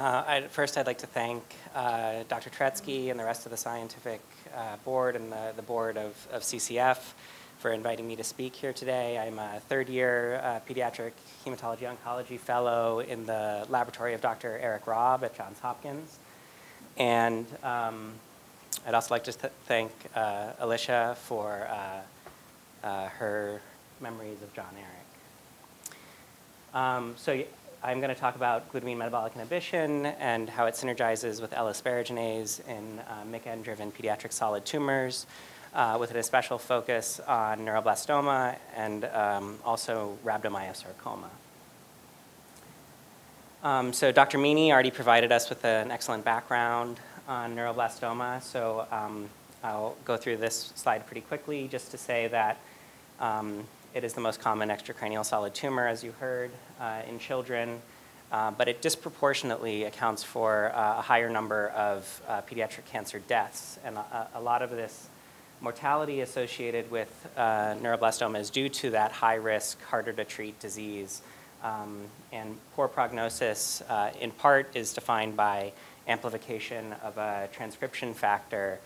Uh, I'd, first, I'd like to thank uh, Dr. Turetsky and the rest of the scientific uh, board and the, the board of, of CCF for inviting me to speak here today. I'm a third year uh, pediatric hematology oncology fellow in the laboratory of Dr. Eric Raabe at Johns Hopkins. And um, I'd also like to th thank uh, Alicia for uh, her memories of John Eric. Um, so I'm going to talk about glutamine metabolic inhibition and how it synergizes with L-asparaginase in uh, MYC-driven pediatric solid tumors, uh, with a special focus on neuroblastoma and um, also rhabdomyosarcoma. Um, so Dr. Meany already provided us with an excellent background on neuroblastoma, so um, I'll go through this slide pretty quickly just to say that um, it is the most common extracranial solid tumor, as you heard, uh, in children, uh, but it disproportionately accounts for uh, a higher number of uh, pediatric cancer deaths. And a, a, lot of this mortality associated with uh, neuroblastoma is due to that high risk, harder to treat disease. Um, and poor prognosis, in part, is defined by amplification of a transcription factor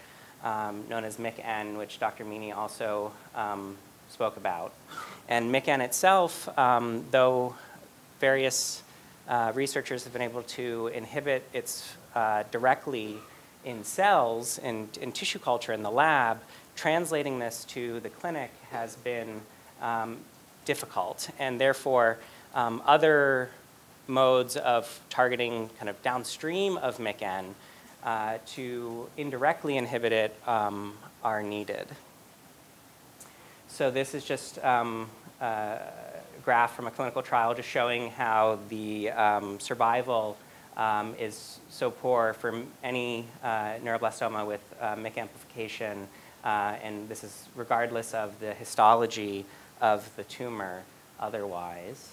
um, known as MYC-N, which Dr. Meany also um, spoke about. And MYC-N itself, um, though various uh, researchers have been able to inhibit its uh, directly in cells in, in tissue culture in the lab, translating this to the clinic has been um, difficult. And therefore, um, other modes of targeting kind of downstream of MYC-N uh, to indirectly inhibit it um, are needed. So this is just um, a graph from a clinical trial just showing how the um, survival um, is so poor for any uh, neuroblastoma with uh, MYC amplification, uh, and this is regardless of the histology of the tumor otherwise.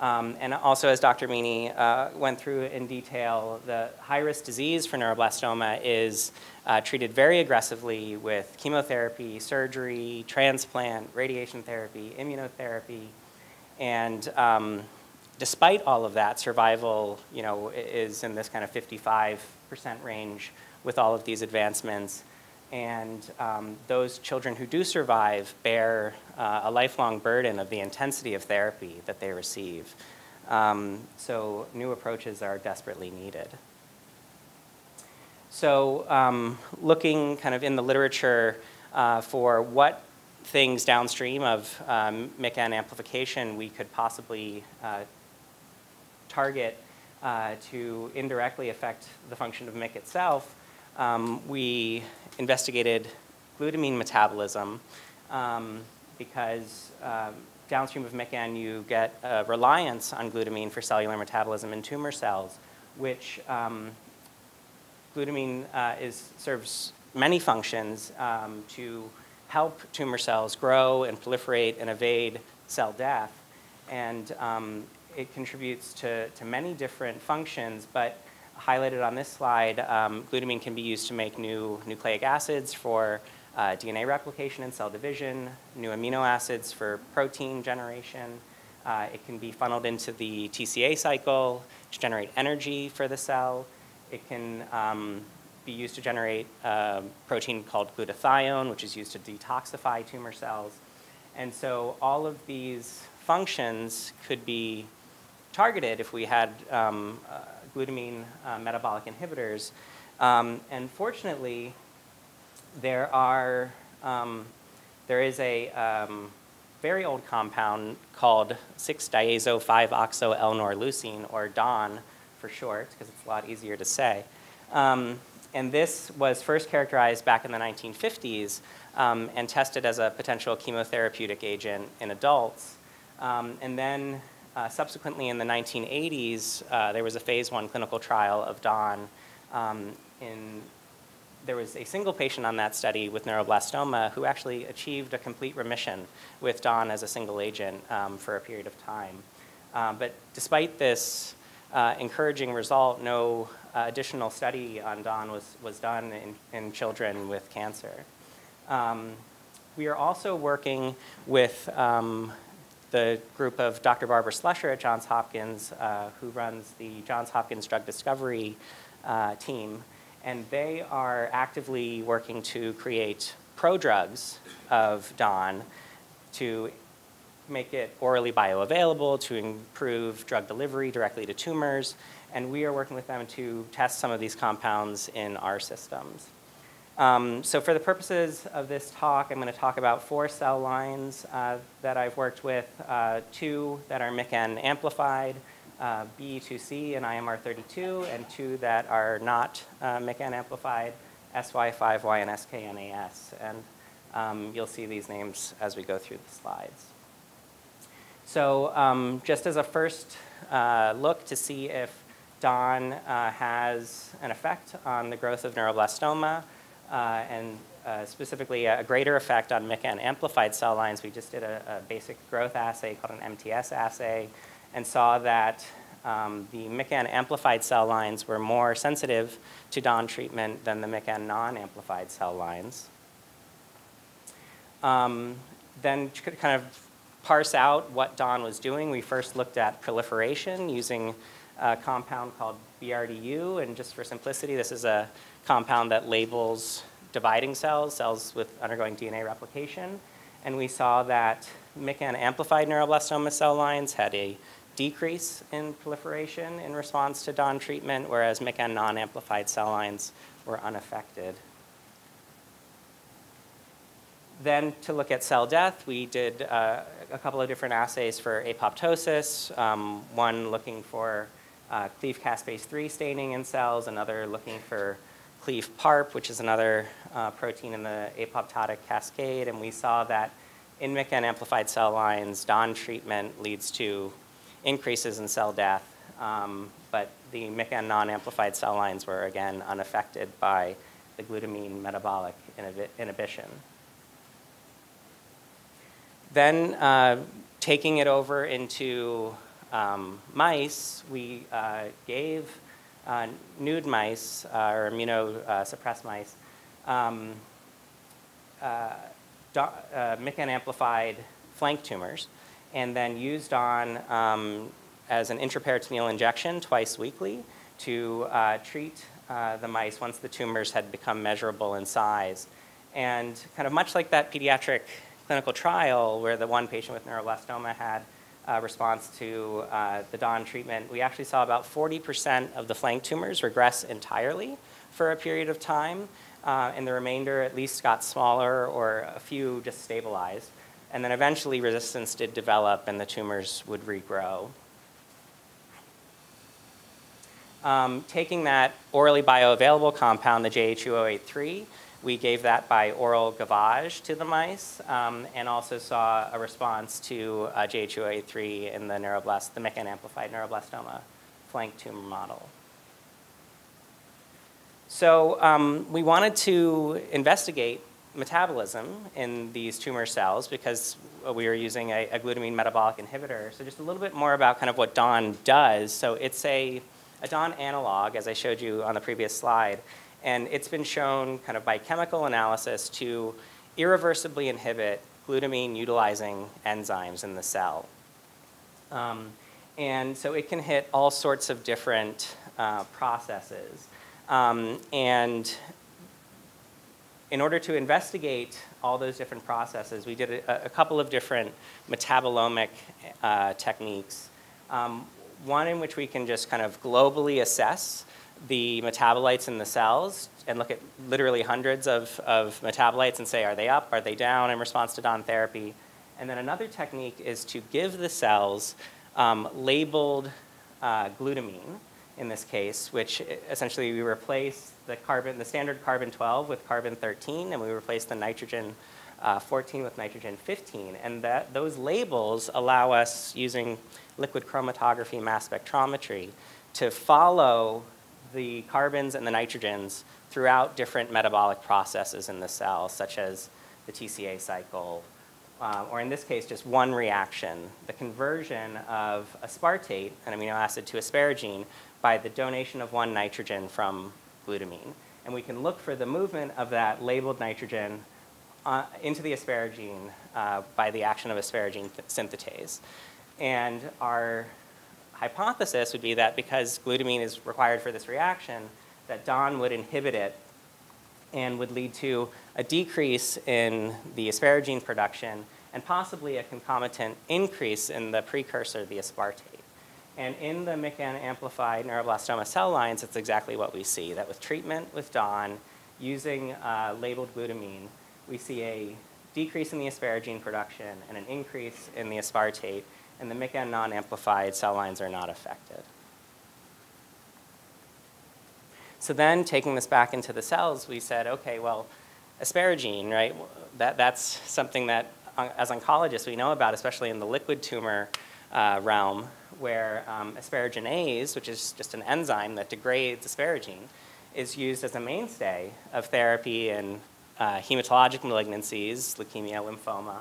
Um, and also, as Dr. Meany uh, went through in detail, the high-risk disease for neuroblastoma is uh, treated very aggressively with chemotherapy, surgery, transplant, radiation therapy, immunotherapy. And um, despite all of that, survival you know, is in this kind of 55% range with all of these advancements. And um, those children who do survive bear uh, a lifelong burden of the intensity of therapy that they receive. Um, so new approaches are desperately needed. So um, looking kind of in the literature uh, for what things downstream of um, amplification we could possibly uh, target uh, to indirectly affect the function of MYC itself, um, we investigated glutamine metabolism um, because um, downstream of MYC-N you get a reliance on glutamine for cellular metabolism in tumor cells, which um, glutamine uh, is, serves many functions um, to help tumor cells grow and proliferate and evade cell death. And um, it contributes to, to many different functions, but highlighted on this slide, um, glutamine can be used to make new nucleic acids for uh, DNA replication and cell division, new amino acids for protein generation. Uh, it can be funneled into the TCA cycle to generate energy for the cell. It can um, be used to generate a protein called glutathione, which is used to detoxify tumor cells. And so all of these functions could be targeted if we had um, uh, glutamine uh, metabolic inhibitors. Um, and fortunately, there are um, there is a um, very old compound called 6-diazo-5-oxo-L-norleucine, or DON for short, because it's a lot easier to say. Um, and this was first characterized back in the 1950s um, and tested as a potential chemotherapeutic agent in adults. Um, and then uh, subsequently, in the 1980s, uh, there was a phase one clinical trial of DON. Um, in, there was a single patient on that study with neuroblastoma who actually achieved a complete remission with DON as a single agent um, for a period of time. Um, but despite this uh, encouraging result, no uh, additional study on DON was, was done in, in children with cancer. Um, we are also working with um, the group of Dr. Barbara Slusher at Johns Hopkins, uh, who runs the Johns Hopkins Drug Discovery uh, team, and they are actively working to create prodrugs of DON to make it orally bioavailable, to improve drug delivery directly to tumors, and we are working with them to test some of these compounds in our systems. Um, so for the purposes of this talk, I'm going to talk about four cell lines uh, that I've worked with, uh, two that are MYCN amplified, uh, BE2C and IMR32, and two that are not uh, amplified, SY5Y and SKNAS. And um, you'll see these names as we go through the slides. So um, just as a first uh, look to see if DON uh, has an effect on the growth of neuroblastoma, and uh, specifically a greater effect on MYCN amplified cell lines, we just did a, a, basic growth assay called an MTS assay and saw that um, the MYCN amplified cell lines were more sensitive to DON treatment than the MYCN non-amplified cell lines. Um, then kind of parse out what DON was doing. We first looked at proliferation using a compound called BRDU, and just for simplicity, this is a compound that labels dividing cells, cells with undergoing DNA replication. And we saw that MYCN amplified neuroblastoma cell lines had a decrease in proliferation in response to DON treatment, whereas MYCN non-amplified cell lines were unaffected. Then to look at cell death, we did uh, a couple of different assays for apoptosis, um, one looking for uh, cleave caspase 3 staining in cells, another looking for cleave PARP, which is another uh, protein in the apoptotic cascade. And we saw that in MYCN amplified cell lines, DON treatment leads to increases in cell death, um, but the MYCN non-amplified cell lines were again unaffected by the glutamine metabolic inhibi inhibition. Then uh, taking it over into um, mice, we uh, gave nude mice uh, or immunosuppressed mice um, uh, amplified flank tumors and then used on um, as an intraperitoneal injection twice weekly to uh, treat uh, the mice once the tumors had become measurable in size. And kind of much like that pediatric clinical trial where the one patient with neuroblastoma had uh, response to uh, the DON treatment, we actually saw about 40% of the flank tumors regress entirely for a period of time, uh, and the remainder at least got smaller or a few just stabilized. And then eventually resistance did develop and the tumors would regrow. Um, taking that orally bioavailable compound, the JHU083, we gave that by oral gavage to the mice um, and also saw a response to uh, JHU083 in the neuroblast, the MYCN amplified neuroblastoma flank tumor model. So um, we wanted to investigate metabolism in these tumor cells because we were using a, a, glutamine metabolic inhibitor. So just a little bit more about kind of what DON does. So it's a, a DON analog, as I showed you on the previous slide. And it's been shown kind of by chemical analysis to irreversibly inhibit glutamine utilizing enzymes in the cell. Um, and so it can hit all sorts of different uh, processes. Um, and in order to investigate all those different processes, we did a, a couple of different metabolomic uh, techniques. Um, one in which we can just kind of globally assess the metabolites in the cells and look at literally hundreds of, of metabolites and say, are they up, are they down in response to DON therapy? And then another technique is to give the cells um, labeled uh, glutamine, in this case, which essentially we replace the carbon, the standard carbon 12 with carbon 13, and we replace the nitrogen uh, 14 with nitrogen 15. And that, those labels allow us, using liquid chromatography mass spectrometry, to follow the carbons and the nitrogens throughout different metabolic processes in the cell, such as the TCA cycle, uh, or in this case, just one reaction, the conversion of aspartate, an amino acid, to asparagine by the donation of one nitrogen from glutamine. And we can look for the movement of that labeled nitrogen uh, into the asparagine uh, by the action of asparagine synthetase. And our hypothesis would be that because glutamine is required for this reaction, that DON would inhibit it and would lead to a decrease in the asparagine production and possibly a concomitant increase in the precursor, the aspartate. And in the MYCN amplified neuroblastoma cell lines, it's exactly what we see, that with treatment with DON, using uh, labeled glutamine, we see a decrease in the asparagine production and an increase in the aspartate, and the MYCN non-amplified cell lines are not affected. So then taking this back into the cells, we said, okay, well, asparagine, right, that, that's something that uh, as oncologists we know about, especially in the liquid tumor uh, realm, where um, asparaginase, which is just an enzyme that degrades asparagine, is used as a mainstay of therapy in uh, hematologic malignancies, leukemia, lymphoma.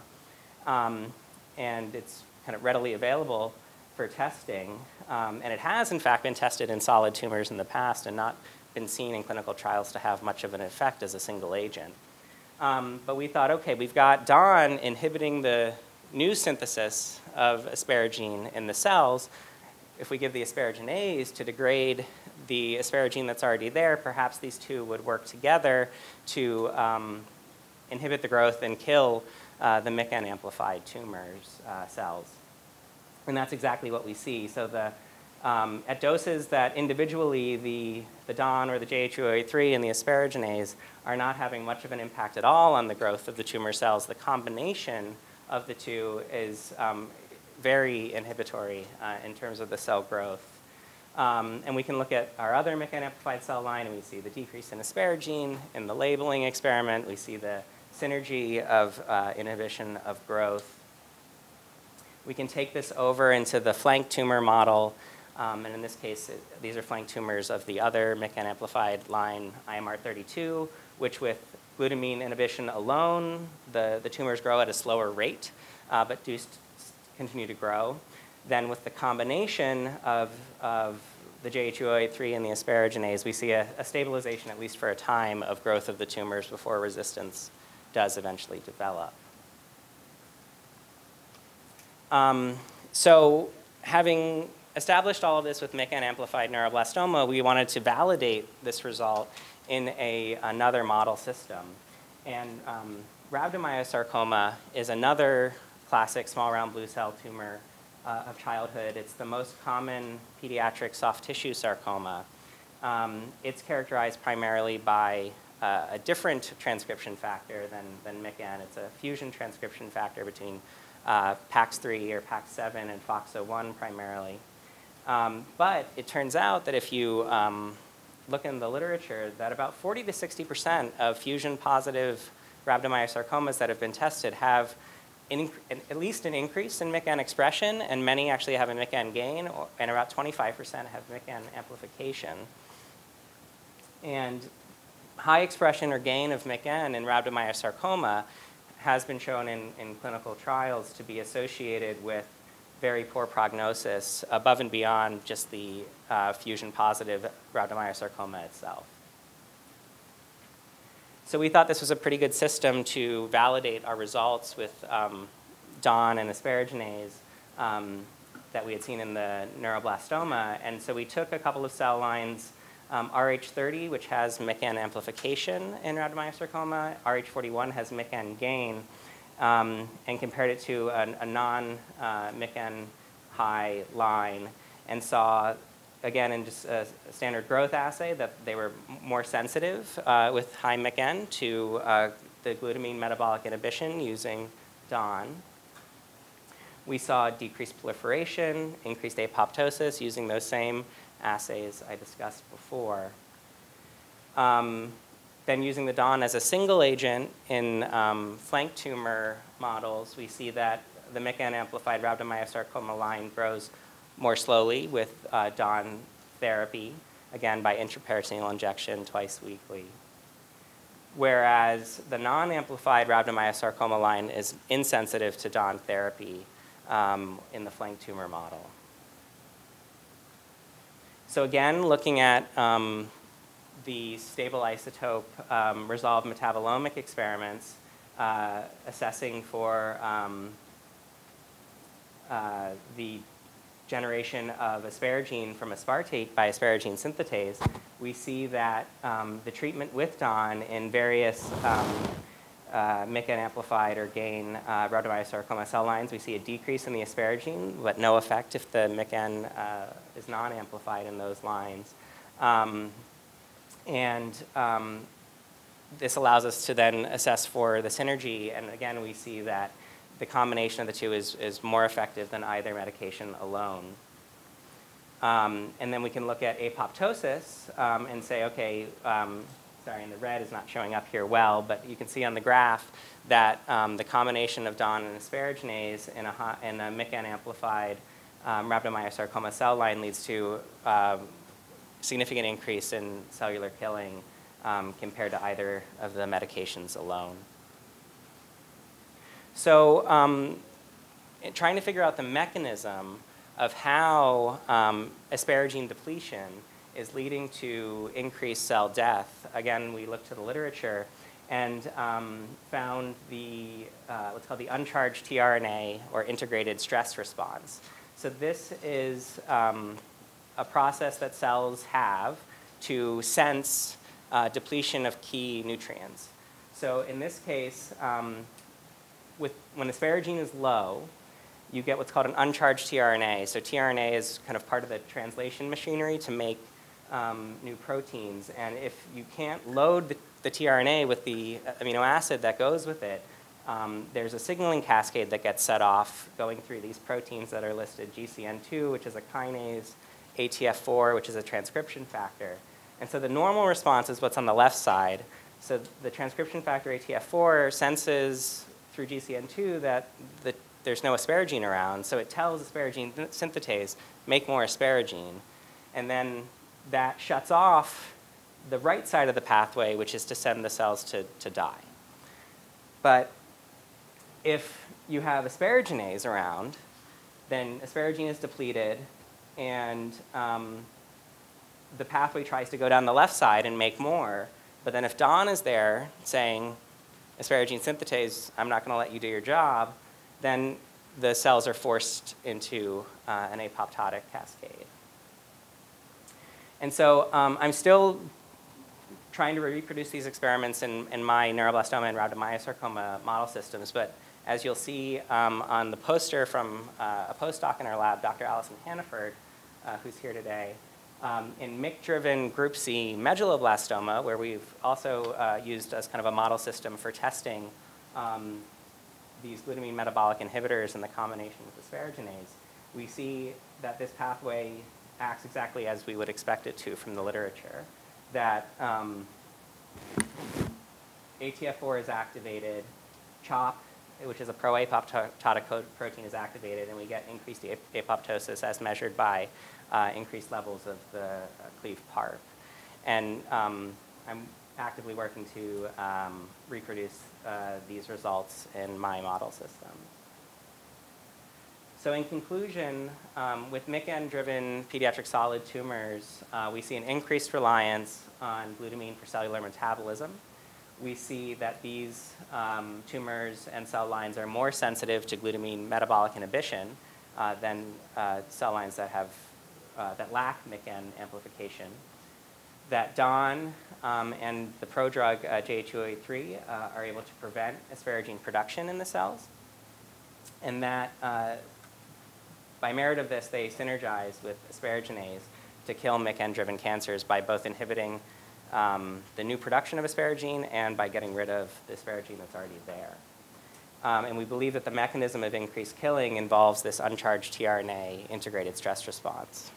Um, and it's kind of readily available for testing. Um, and it has, in fact, been tested in solid tumors in the past and not been seen in clinical trials to have much of an effect as a single agent. Um, but we thought, okay, we've got DON inhibiting the new synthesis of asparagine in the cells. If we give the asparaginase to degrade the asparagine that's already there, perhaps these two would work together to um, inhibit the growth and kill uh, the MYCN amplified tumors uh, cells. And that's exactly what we see. So the, um, at doses that individually the, the DON or the JH283 and the asparaginase are not having much of an impact at all on the growth of the tumor cells, the combination of the two is um, very inhibitory uh, in terms of the cell growth. Um, and we can look at our other MYCN amplified cell line and we see the decrease in asparagine. In the labeling experiment, we see the synergy of uh, inhibition of growth. We can take this over into the flank tumor model. Um, and in this case, it, these are flank tumors of the other MYCN amplified line, IMR32, which with glutamine inhibition alone, the, the tumors grow at a slower rate, uh, but do continue to grow. Then with the combination of, of the JH283 and the asparaginase, we see a, a, stabilization, at least for a time, of growth of the tumors before resistance does eventually develop. Um, so having established all of this with MYCN amplified neuroblastoma, we wanted to validate this result in a, another model system. And um, rhabdomyosarcoma is another classic small round blue cell tumor uh, of childhood. It's the most common pediatric soft tissue sarcoma. Um, it's characterized primarily by uh, a different transcription factor than, than MYCN. It's a fusion transcription factor between uh, PAX3 or PAX7 and FOXO1 primarily. Um, but it turns out that if you um, look in the literature, that about 40 to 60% of fusion positive rhabdomyosarcomas that have been tested have in, at least an increase in MYCN expression, and many actually have a MYCN gain, or, and about 25% have MYCN amplification. And high expression or gain of MYCN in rhabdomyosarcoma has been shown in, in clinical trials to be associated with very poor prognosis above and beyond just the uh, fusion positive rhabdomyosarcoma itself. So we thought this was a pretty good system to validate our results with um, DON and asparaginase um, that we had seen in the neuroblastoma. And so we took a couple of cell lines, um, RH30, which has MYCN amplification in rhabdomyosarcoma, RH41 has MYCN gain, um, and compared it to a, a non-MYCN uh, high line and saw again, in just a standard growth assay, that they were more sensitive uh, with high MYCN to uh, the glutamine metabolic inhibition using DON. We saw decreased proliferation, increased apoptosis using those same assays I discussed before. Um, then using the DON as a single agent in um, flank tumor models, we see that the MYCN amplified rhabdomyosarcoma line grows more slowly with uh, DON therapy, again by intraperitoneal injection twice weekly. Whereas the non-amplified rhabdomyosarcoma line is insensitive to DON therapy um, in the flank tumor model. So again, looking at um, the stable isotope um, resolved metabolomic experiments, uh, assessing for um, uh, the generation of asparagine from aspartate by asparagine synthetase, we see that um, the treatment with DON in various uh, amplified or gain uh, rhabdomyosarcoma cell lines, we see a decrease in the asparagine, but no effect if the MYCN uh, is non-amplified in those lines. Um, and um, this allows us to then assess for the synergy, and again, we see that the combination of the two is, is more effective than either medication alone. Um, and then we can look at apoptosis um, and say, okay, um, sorry, and the red is not showing up here well, but you can see on the graph that um, the combination of DON and asparaginase in a, in a MYCN amplified um, rhabdomyosarcoma cell line leads to uh, significant increase in cellular killing um, compared to either of the medications alone. So um, trying to figure out the mechanism of how um, asparagine depletion is leading to increased cell death. Again, we looked to the literature and um, found the, uh, what's called the uncharged tRNA or integrated stress response. So this is um, a process that cells have to sense uh, depletion of key nutrients. So in this case, um, with, when asparagine is low, you get what's called an uncharged tRNA. So tRNA is kind of part of the translation machinery to make um, new proteins. And if you can't load the, the, tRNA with the amino acid that goes with it, um, there's a signaling cascade that gets set off going through these proteins that are listed, GCN2, which is a kinase, ATF4, which is a transcription factor. And so the normal response is what's on the left side. So the transcription factor ATF4 senses through GCN2 that the, there's no asparagine around, so it tells asparagine synthetase, make more asparagine. And then that shuts off the right side of the pathway, which is to send the cells to, to die. But if you have asparaginase around, then asparagine is depleted, and um, the pathway tries to go down the left side and make more. But then if DON is there saying, asparagine synthetase, I'm not going to let you do your job, then the cells are forced into uh, an apoptotic cascade. And so um, I'm still trying to reproduce these experiments in, in my neuroblastoma and rhabdomyosarcoma model systems, but as you'll see um, on the poster from uh, a postdoc in our lab, Dr. Allison Hanaford, uh, who's here today, um, in MYC-driven group C medulloblastoma, where we've also uh, used as kind of a model system for testing um, these glutamine metabolic inhibitors in the combination with asparaginase, we see that this pathway acts exactly as we would expect it to from the literature. That um, ATF4 is activated, CHOP, which is a pro-apoptotic protein, is activated, and we get increased apoptosis as measured by uh, increased levels of the uh, cleaved PARP. And um, I'm actively working to um, reproduce uh, these results in my model system. So in conclusion, um, with MYCN-driven pediatric solid tumors, uh, we see an increased reliance on glutamine for cellular metabolism. We see that these um, tumors and cell lines are more sensitive to glutamine metabolic inhibition uh, than uh, cell lines that have uh, that lack MYCN amplification, that DON um, and the prodrug uh, JH283 uh, are able to prevent asparagine production in the cells, and that uh, by merit of this, they synergize with asparaginase to kill MYCN-driven cancers by both inhibiting um, the new production of asparagine and by getting rid of the asparagine that's already there. Um, and we believe that the mechanism of increased killing involves this uncharged tRNA integrated stress response.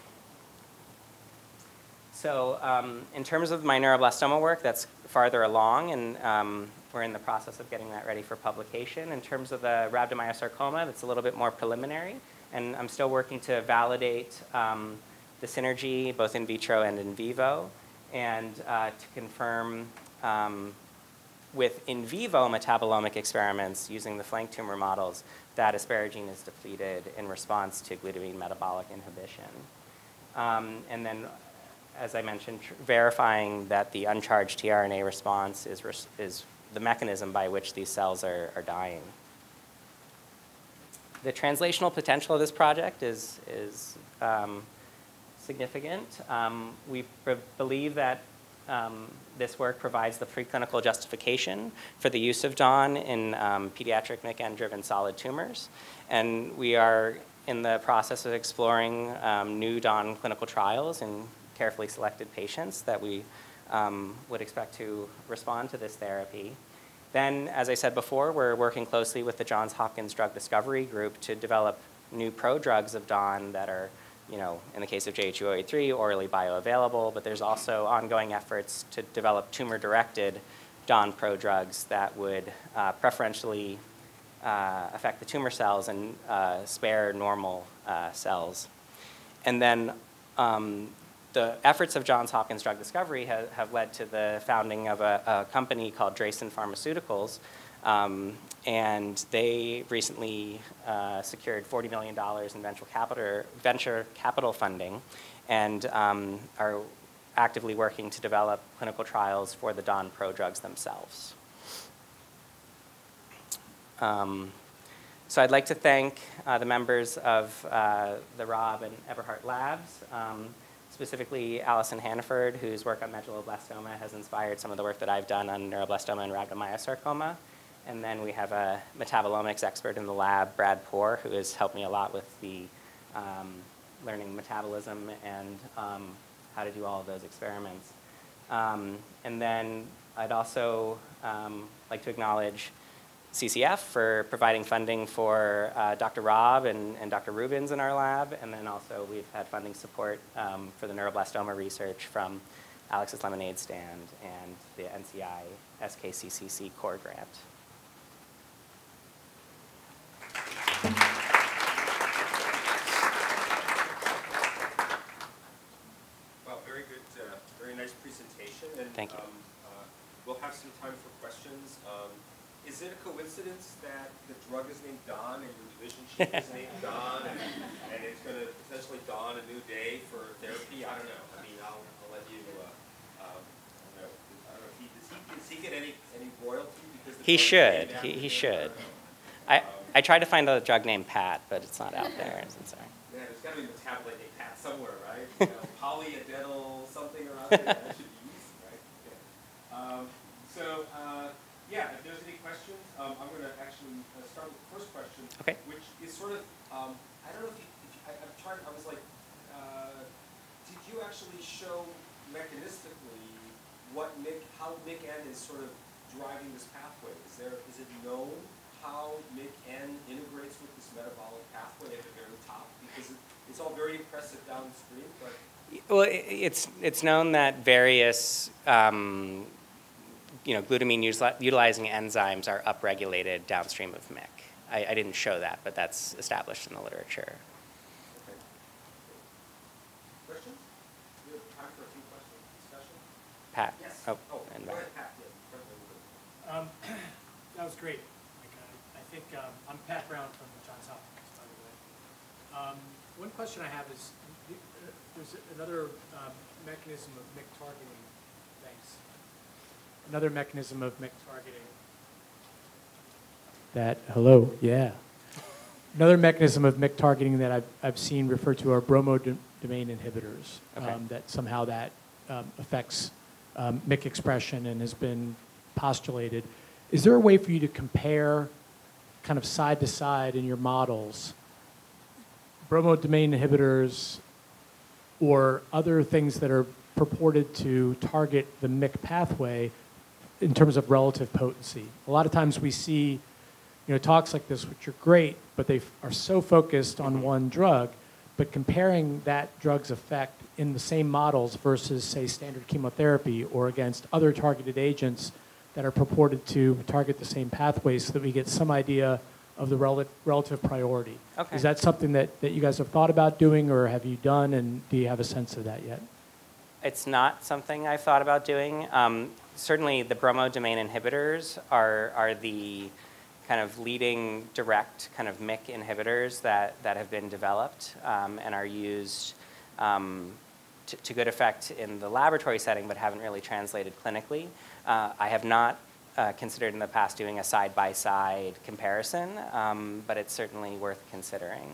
So um, in terms of my neuroblastoma work, that's farther along, and um, we're in the process of getting that ready for publication. In terms of the rhabdomyosarcoma, that's a little bit more preliminary, and I'm still working to validate um, the synergy both in vitro and in vivo, and uh, to confirm um, with in vivo metabolomic experiments using the flank tumor models that asparagine is depleted in response to glutamine metabolic inhibition. Um, and then as I mentioned, verifying that the uncharged tRNA response is, is the mechanism by which these cells are, are dying. The translational potential of this project is, is um, significant. Um, we believe that um, this work provides the preclinical justification for the use of DON in um, pediatric MYC-driven solid tumors. And we are in the process of exploring um, new DON clinical trials in carefully selected patients that we would expect to respond to this therapy. Then, as I said before, we're working closely with the Johns Hopkins Drug Discovery Group to develop new prodrugs of DON that are, you know, in the case of JH-083, orally bioavailable, but there's also ongoing efforts to develop tumor-directed DON prodrugs that would uh, preferentially uh, affect the tumor cells and uh, spare normal uh, cells. And then um, the efforts of Johns Hopkins Drug Discovery ha have led to the founding of a, a company called Dracen Pharmaceuticals. Um, and they recently uh, secured $40 million in venture capital, venture capital funding and um, are actively working to develop clinical trials for the Don Pro drugs themselves. Um, so I'd like to thank uh, the members of uh, the Raabe and Eberhart Labs. Specifically Allison Hanaford, whose work on medulloblastoma has inspired some of the work that I've done on neuroblastoma and rhabdomyosarcoma. And then we have a metabolomics expert in the lab, Brad Poor, who has helped me a lot with the um, learning metabolism and um, how to do all of those experiments. Um, and then I'd also um, like to acknowledge CCF for providing funding for uh, Dr. Raabe and, and, Dr. Rubens in our lab. And then also we've had funding support um, for the neuroblastoma research from Alex's Lemonade Stand and the NCI SKCCC core grant. Well, very good, uh, very nice presentation. And, Thank you. Um, uh, we'll have some time for questions. Um, is it a coincidence that the drug is named Don and your division chief is named Don and, and it's going to potentially dawn a new day for therapy? I don't know. I mean, I'll, I'll let you. Uh, um, I don't know. I don't know if he, does, he, does he get any any royalty because the he should. He, he should. I I, I tried to find a drug named Pat, but it's not out there. I'm sorry. Yeah, there's got to be a metabolite named Pat somewhere, right? You know, polyadenyl something or other. that should be easy, right? Yeah. Um, so, uh, yeah, if there's any questions, um, I'm going to actually uh, start with the first question, Okay. which is sort of, um, I don't know if you, if you I, I'm trying, I was like, uh, did you actually show mechanistically what MYC, how MYC-N is sort of driving this pathway? Is there, is it known how MYC-N integrates with this metabolic pathway at the very top? Because it, it's all very impressive downstream, but Well, it's, it's known that various, um, you know, glutamine utilizing enzymes are upregulated downstream of MYC. I, I didn't show that, but that's established in the literature. Questions? We have time for a few questions, discussion? Pat? Yes. Oh, Oh, and go ahead, Pat, yeah. Um, That was great. Like, uh, I think, um, I'm Pat Brown from Johns Hopkins, by the way. Um, One question I have is, uh, there's another um, mechanism of MYC targeting, thanks. Another mechanism of MYC targeting. That, hello, yeah. Another mechanism of MYC targeting that I've, I've seen referred to are bromodomain inhibitors. Okay. um, That somehow that um, affects um, MYC expression and has been postulated. Is there a way for you to compare kind of side to side in your models bromodomain inhibitors or other things that are purported to target the MYC pathway in terms of relative potency? A lot of times we see you know, talks like this, which are great, but they f- are so focused on one drug, but comparing that drug's effect in the same models versus, say, standard chemotherapy or against other targeted agents that are purported to target the same pathways so that we get some idea of the rel- relative priority. Okay. Is that something that, that you guys have thought about doing or have you done, and do you have a sense of that yet? It's not something I've thought about doing. Um, certainly, the bromodomain inhibitors are, are the kind of leading direct kind of MYC inhibitors that, that have been developed um, and are used um, to, to good effect in the laboratory setting, but haven't really translated clinically. Uh, I have not uh, considered in the past doing a side-by-side comparison, um, but it's certainly worth considering.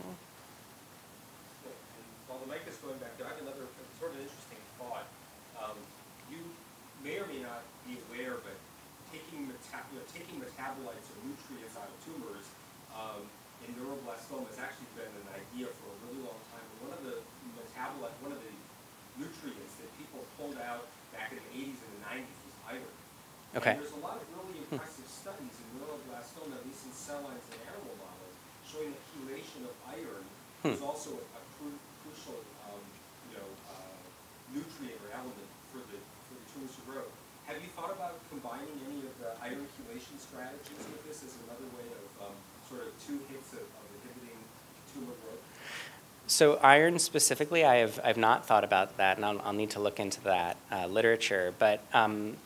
While the mic is going back there, I have another sort of interesting thought. Um, You may or may not be aware, but taking meta, you know, taking metabolites or nutrients out of tumors um, in neuroblastoma has actually been an idea for a really long time. And One of the metabolite, one of the nutrients that people pulled out back in the eighties and the nineties was iron. Okay. And there's a lot of really impressive studies in neuroblastoma, at least in cell lines and animal models, showing that chelation of iron hmm. is also a a cru- crucial, um, you know, uh, nutrient or element for the, for the tumors to grow. Have you thought about combining any of the iron chelation strategies with this as another way of, um, sort of two hits of, of inhibiting tumor growth? So iron specifically, I have I've not thought about that, and I'll, I'll need to look into that uh, literature. But um,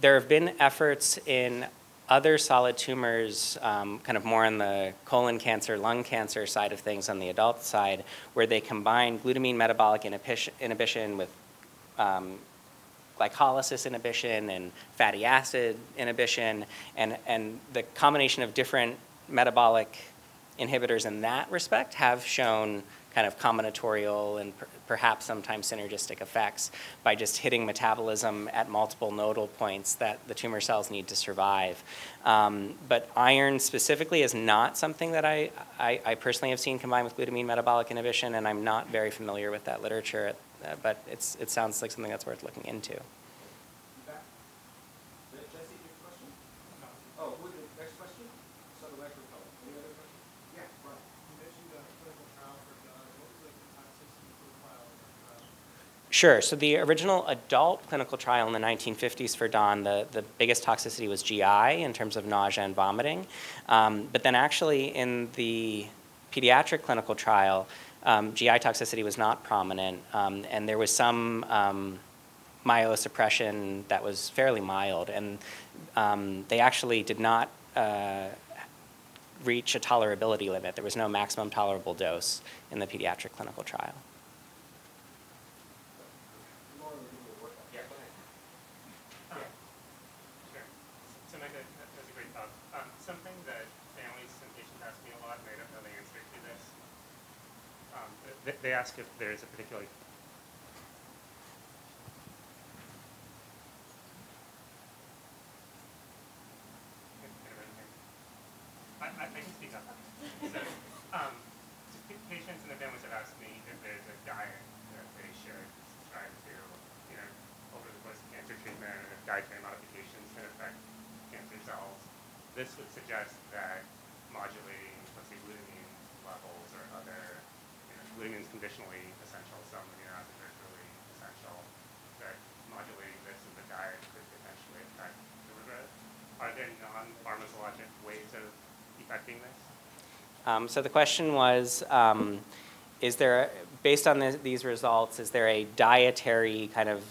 there have been efforts in other solid tumors, um, kind of more on the colon cancer, lung cancer side of things on the adult side, where they combine glutamine metabolic inhibition, inhibition with um, glycolysis inhibition and fatty acid inhibition, and, and the combination of different metabolic inhibitors in that respect have shown kind of combinatorial and per- perhaps sometimes synergistic effects by just hitting metabolism at multiple nodal points that the tumor cells need to survive. Um, but iron specifically is not something that I, I, I personally have seen combined with glutamine metabolic inhibition, and I'm not very familiar with that literature, uh, but it's, it sounds like something that's worth looking into. You back? Je- Jesse, your question? Oh, who, the next question? So the microphone. Any other questions? Yeah, Brian. You mentioned a clinical trial for Don. What was the toxicity profile of that trial? Sure. So the original adult clinical trial in the 1950s for Don, the, the biggest toxicity was GI in terms of nausea and vomiting. Um, but then actually in the pediatric clinical trial, um, GI toxicity was not prominent, um, and there was some um, myelosuppression that was fairly mild, and um, they actually did not uh, reach a tolerability limit. There was no maximum tolerable dose in the pediatric clinical trial. Laura, we're doing a workout. Yeah, go ahead. Um, Sure. So Micah, that- that's a great thought. Um, something that families and patients ask me a lot, and I don't know the answer to this. Um, th- they ask if there is a particular I, I, I can speak up. So, um, patients and their families have asked me if there's a diet that they should subscribe to, you know, over the course of cancer treatment, and dietary modifications can affect cancer cells. This would suggest that modulating, let's say, glutamine levels or other, is conditionally essential, some amino acids are really essential, that modulating this in the diet could potentially affect tumor growth. Are there non-pharmacologic ways of effecting this? Um, so the question was, um, is there, based on this, these results, is there a dietary kind of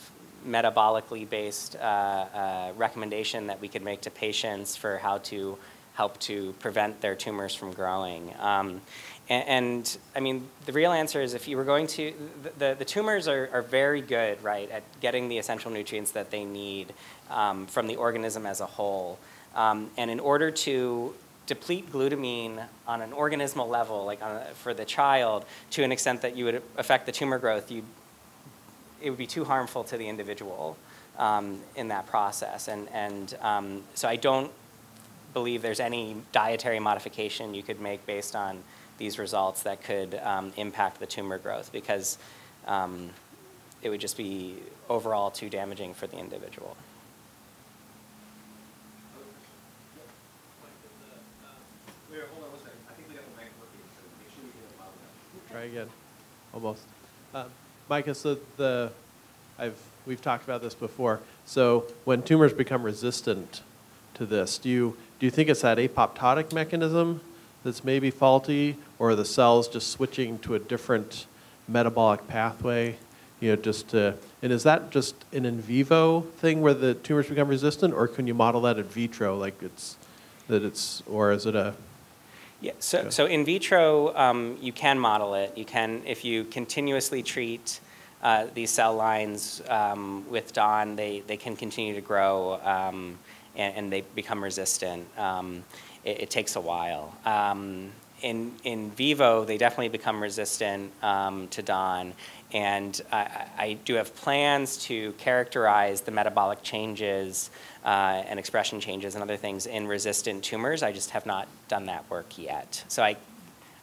metabolically based uh, uh, recommendation that we could make to patients for how to help to prevent their tumors from growing? Um, and, and, I mean, the real answer is if you were going to, the, the, tumors are, are very good, right, at getting the essential nutrients that they need um, from the organism as a whole. Um, and in order to deplete glutamine on an organismal level, like a, for the child, to an extent that you would affect the tumor growth, you it would be too harmful to the individual um, in that process. And, and um, so I don't believe there's any dietary modification you could make based on these results that could um, impact the tumor growth because um, it would just be overall too damaging for the individual. Try again, almost. Um, Micah, so the, I've, we've talked about this before. So when tumors become resistant to this, do you, do you think it's that apoptotic mechanism that's maybe faulty, or are the cells just switching to a different metabolic pathway? You know, just to, and is that just an in vivo thing where the tumors become resistant, or can you model that in vitro, like it's, that it's, or is it a, Yeah, so, Yeah. so in vitro, um, you can model it. You can, if you continuously treat uh, these cell lines um, with DON, they, they can continue to grow. Um, and, and they become resistant, um, it, it takes a while. Um, in, in vivo, they definitely become resistant um, to Don, and I, I do have plans to characterize the metabolic changes uh, and expression changes and other things in resistant tumors. I just have not done that work yet. So I,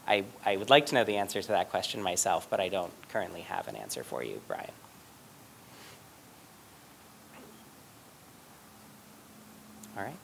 I, I would like to know the answer to that question myself, but I don't currently have an answer for you, Brian. All right.